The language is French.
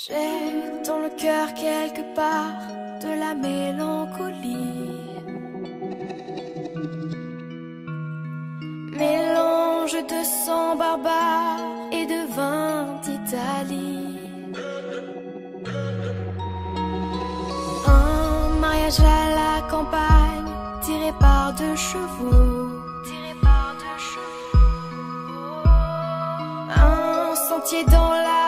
J'ai dans le cœur quelque part de la mélancolie. Mélange de sang barbare et de vin d'Italie. Un mariage à la campagne tiré par deux chevaux. Tiré par. Un sentier dans la